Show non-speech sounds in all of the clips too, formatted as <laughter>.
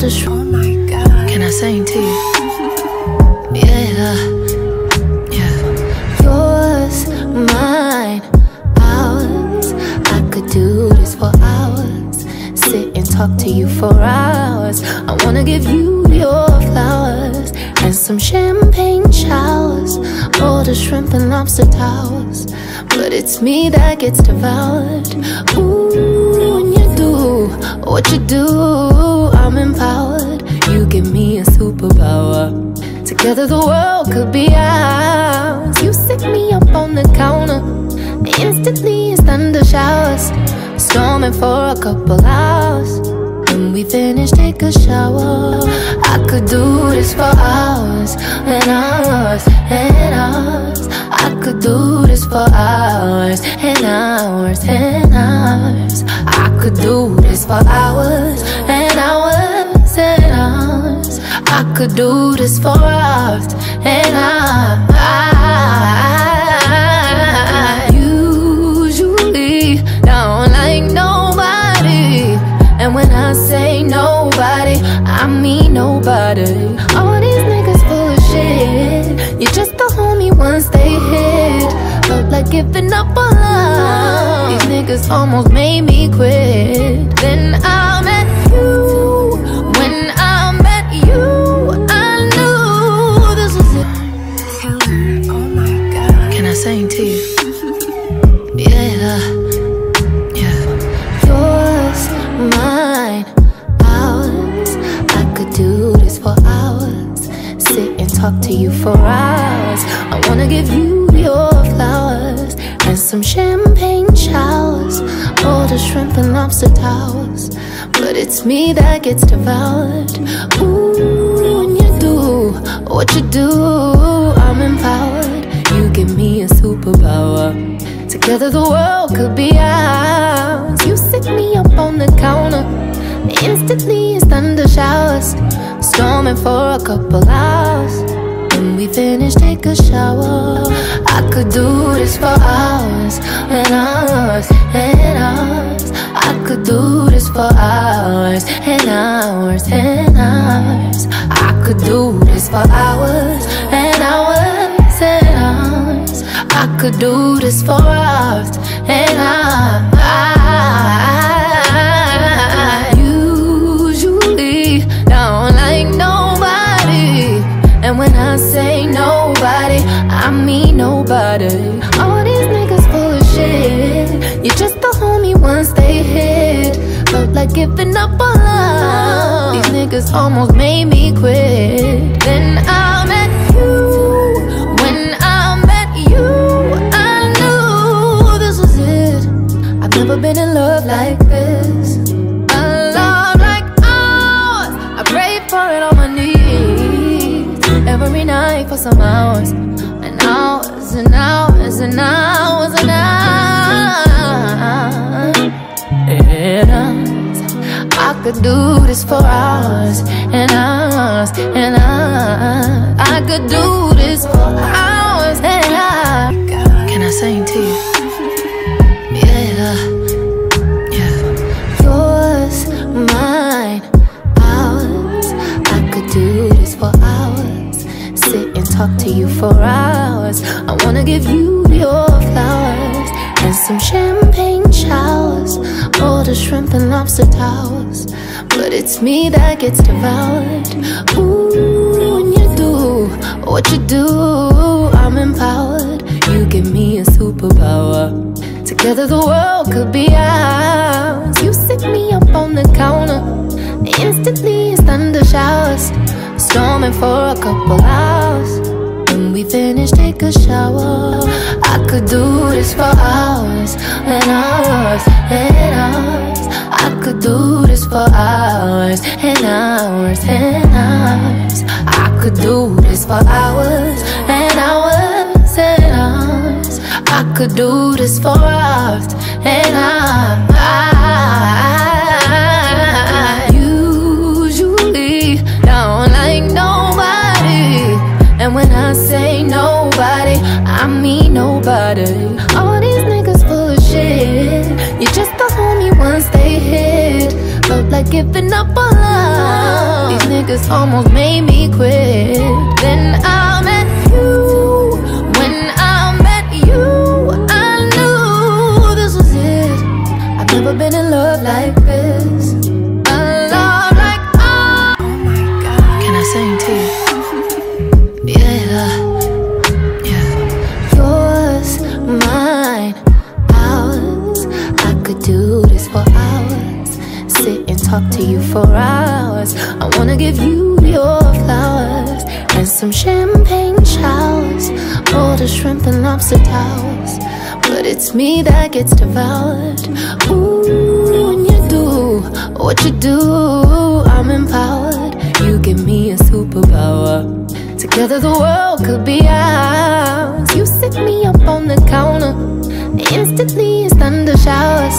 Oh my god. Can I sing to you? <laughs> Yeah, yeah. Yours, mine, ours. I could do this for hours. Sit and talk to you for hours. I wanna give you your flowers and some champagne showers. All the shrimp and lobster towers. But it's me that gets devoured. Ooh, when you do what you do, Together the world could be ours. You sit me up on the counter. Instantly it's thunder showers. Storming for a couple hours. When we finish, take a shower. I could do this for hours and hours and hours. I could do this for hours and hours and hours. I could do this for hours could do this for hours and hours. Usually don't like nobody, and when I say nobody, I mean nobody. All these niggas full of shit. You're just a homie once they hit. Felt like giving up on love. These niggas almost made me quit. What you do, I'm empowered. You give me a superpower. Together the world could be ours. You sit me up on the counter. Instantly it's thunder showers. Storming for a couple hours. When we finish, take a shower. I could do this for hours and hours and hours. I could do this for hours and hours and hours. I could do this for hours and hours and hours. I could do this for hours and hours. Usually don't like nobody, and when I say nobody, I mean nobody. All these niggas full of shit. You're just a homie once they hit. Felt like giving up on love. These niggas almost made me quit. Then I met you. When I met you, I knew this was it. I've never been in love like could do this for hours and hours and hours. I could do this for hours and hours. Can I sing to you? Yeah, yeah. Yours, mine, ours. I could do this for hours. Sit and talk to you for hours. I wanna give you your flowers and some champagne showers. All the shrimp and lobster towers. It's me that gets devoured. Ooh, when you do what you do, I'm empowered. You give me a superpower. Together the world could be ours. You sit me up on the counter. Instantly it's thunder showers. Storming for a couple hours. When we finish, take a shower. I could do this for hours and hours and hours. I could do this for hours and hours and hours. I could do this for hours and hours and hours. I could do this for hours and hours. Giving up on love. These niggas almost made me quit. Then I met you. When I met you, I knew this was it. I've never been in love like it's me that gets devoured. Ooh, when you do what you do, I'm empowered. You give me a superpower. Together the world could be ours. You sit me up on the counter. Instantly it's thunder showers.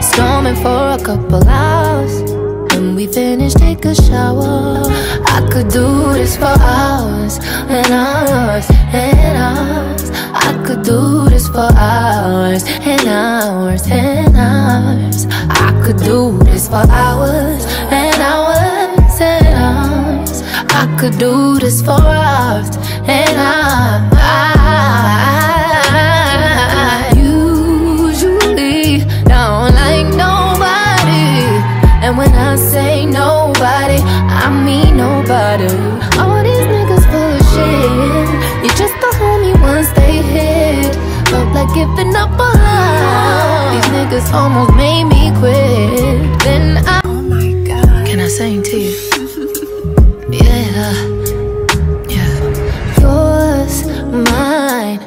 Storming for a couple hours. When we finish, take a shower. I could do this for hours and hours and hours. I could do this for hours and hours and hours. I could do this for hours and hours and hours. I could do this for hours and hours. Niggas almost made me quit. Then I. Oh Can I sing to you? <laughs> Yeah, yeah. Yours, mine,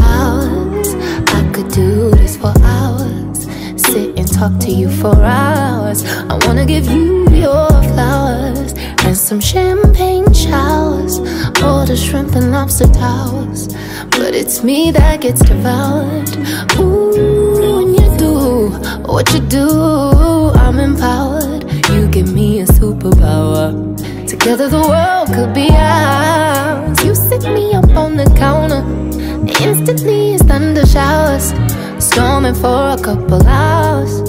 ours. I could do this for hours. Sit and talk to you for hours. I wanna give you your flowers and some champagne showers. All the shrimp and lobster towers. But it's me that gets devoured. Together the world could be ours. You sit me up on the counter. Instantly it's thunder showers. Storming for a couple hours.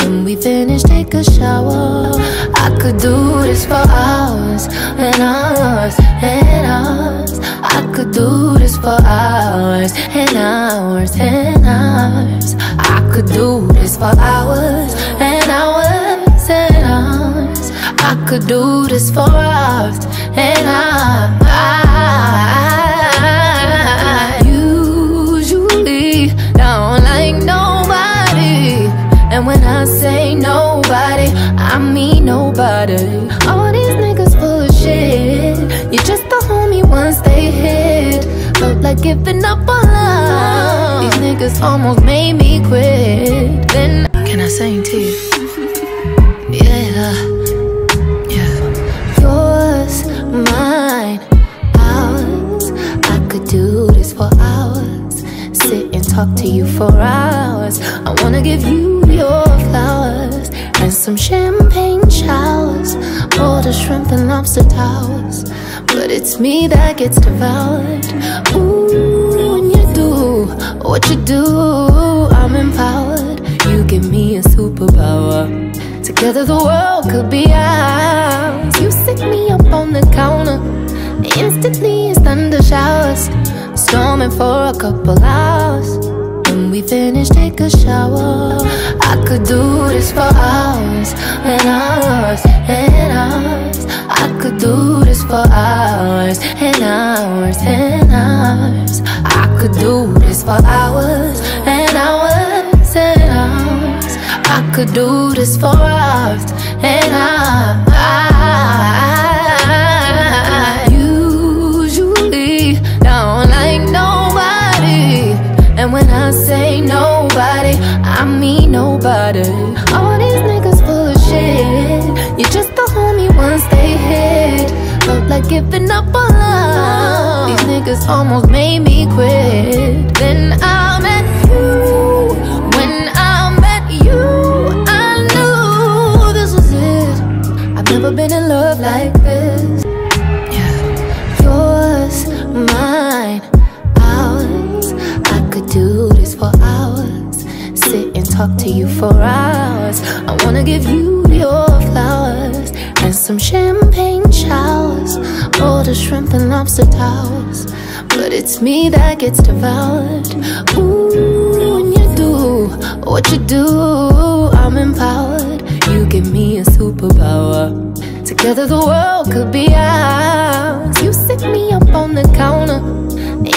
When we finish, take a shower. I could do this for hours and hours and hours. I could do this for hours and hours and hours. I could do this for hours I could do this for hours and hours. Usually don't like nobody, and when I say nobody, I mean nobody. All these niggas full of shit. You're just the homie once they hit. Felt like giving up on love. These niggas almost made me quit. Then Can I sing to you? Talk to you for hours. I wanna give you your flowers and some champagne showers. All the shrimp and lobster towers. But it's me that gets devoured. Ooh, when you do what you do, I'm empowered. You give me a superpower. Together the world could be ours. You sit me up on the counter. Instantly it's thunder showers. Storming for a couple hours. We finish, take a shower. I could do this for hours and hours and hours. I could do this for hours and hours and hours. I could do this for hours and hours and hours. I could do this for hours and hours. Niggas almost made me quit. Then I met you. When I met you, I knew this was it. I've never been in love like this. Yeah. Yours, mine, ours. I could do this for hours. Sit and talk to you for hours. I wanna give you your flowers and some champagne showers, all the shrimp and lobster towers. But it's me that gets devoured. Ooh, when you do what you do, I'm empowered. You give me a superpower. Together the world could be ours. You sit me up on the counter.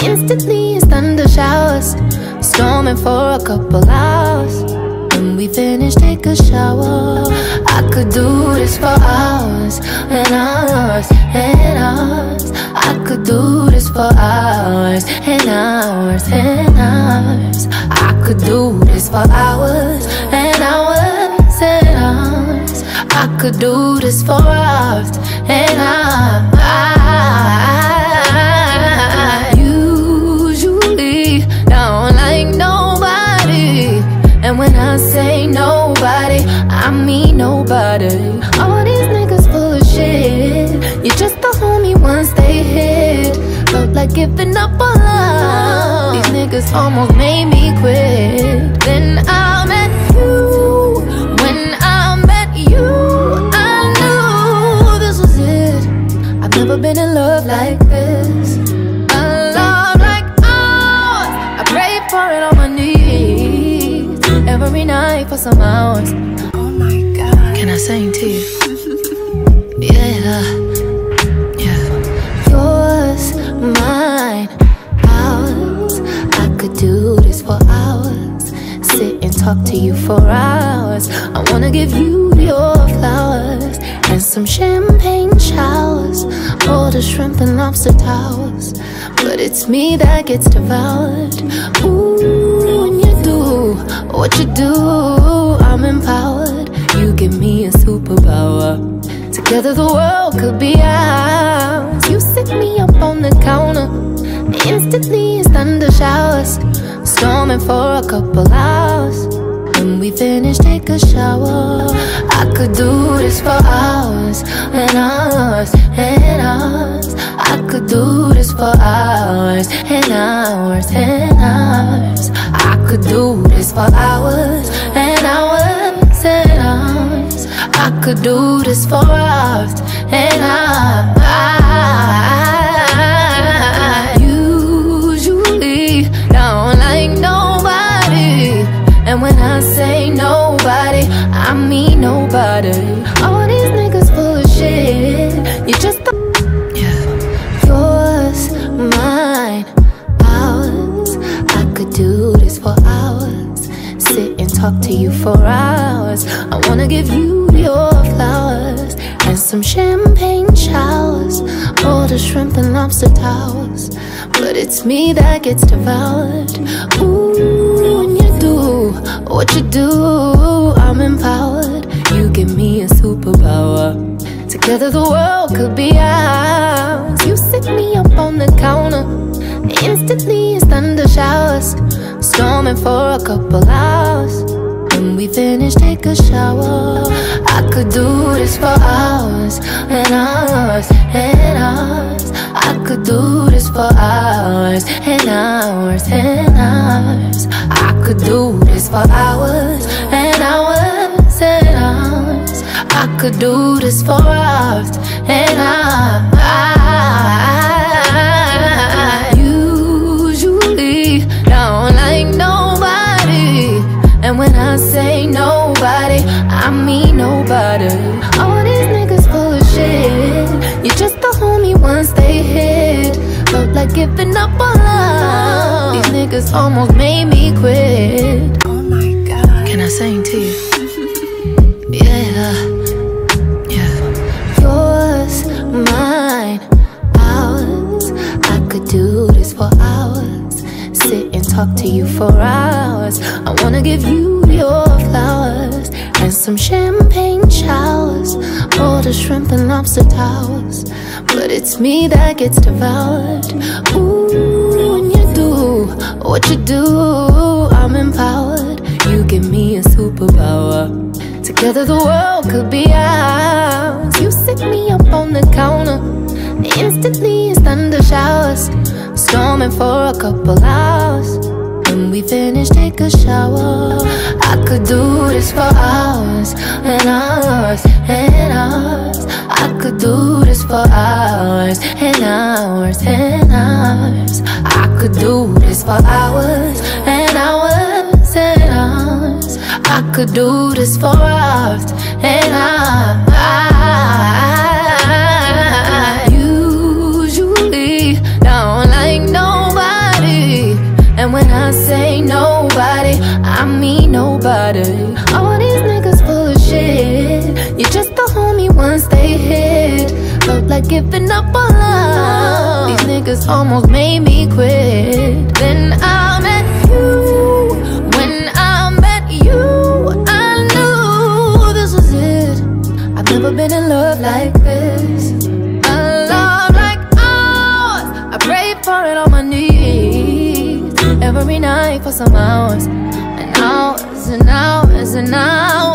Instantly it's thunder showers. Storming for a couple hours. When we finish, take a shower. I could do this for hours and hours and hours. I could do this for hours and hours and hours. I could do this for hours and hours and hours. I could do this for hours and hours. Usually don't like nobody, and when I say nobody, I mean nobody. All giving up on love. These niggas almost made me quit. Then I met you. When I met you, I knew this was it. I've never been in love like this. A love like ours. I pray for it on my knees every night for some hours. Oh my god. Can I sing to you? <laughs> Yeah. Yeah. Talk to you for hours. I wanna give you your flowers and some champagne showers. All the shrimp and lobster towers. But it's me that gets devoured. Ooh, when you do what you do, I'm empowered. You give me a superpower. Together the world could be ours. You sit me up on the counter. Instantly it's thunder showers. Storming for a couple hours. When we finish, take a shower. I could do this for hours and hours and hours. I could do this for hours and hours and hours. I could do this for hours and hours and hours. I could do this for hours and hours. I say nobody, I mean nobody. All these niggas full of shit. You just a Yeah. yours, mine, ours. I could do this for hours. Sit and talk to you for hours. I wanna give you your flowers and some champagne showers. All the shrimp and lobster towers. But it's me that gets devoured. Ooh, when you do what you do, I'm empowered. You give me a superpower. Together the world could be ours. You sit me up on the counter. Instantly it's thunder showers. Storming for a couple hours. When we finish, take a shower. I could do this for hours and hours and hours. I could do this for hours and hours and hours. I could do this for hours and hours and hours. I could do this for hours and hours. Usually don't like nobody, and when I say nobody, I mean nobody. Giving up on love. These niggas almost made me quit. Oh my god. Can I sing to you? <laughs> Yeah. Yeah. Yours, mine, ours. I could do this for hours. Sit and talk to you for hours. I wanna give you your flowers and some champagne showers. All the shrimp and lobster towers. But it's me that gets devoured. Ooh, when you do what you do, I'm empowered. You give me a superpower. Together the world could be ours. You sit me up on the counter. Instantly it's thunder showers. Storming for a couple hours. When we finish, take a shower. I could do this for hours and hours and hours. I could do for hours and hours and hours. I could do this for hours and hours and hours. I could do this for hours and hours. Usually don't like nobody, and when I say nobody, I mean nobody. Like giving up on love. These niggas almost made me quit. Then I met you. When I met you, I knew this was it. I've never been in love like this. A love like ours. I pray for it on my knees. Every night for some hours. And hours and hours and hours.